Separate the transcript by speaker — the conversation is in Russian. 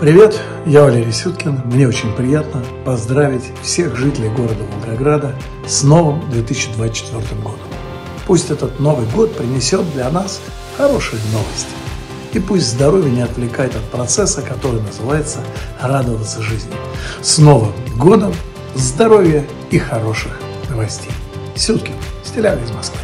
Speaker 1: Привет, я Валерий Сюткин. Мне очень приятно поздравить всех жителей города Волгограда с новым 2024 годом. Пусть этот Новый год принесет для нас хорошие новости. И пусть здоровье не отвлекает от процесса, который называется радоваться жизни. С Новым годом, здоровья и хороших новостей. Сюткин, Стиляга из Москвы.